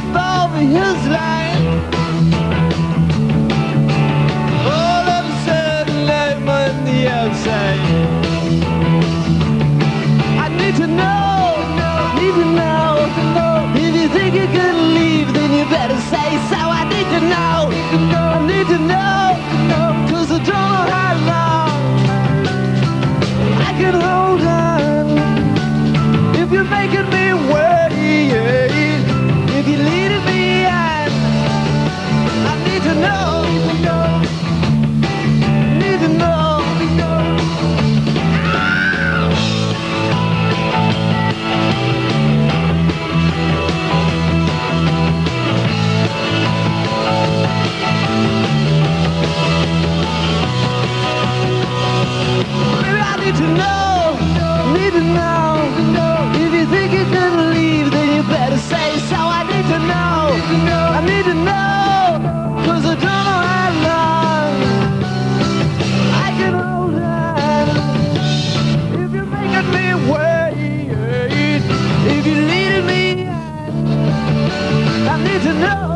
for his line? To know. If you think you're gonna leave, then you better say so. I need to know, I need to know, cause I don't know how long I can hold on. If you're making me wait, if you're leading me, I need to know.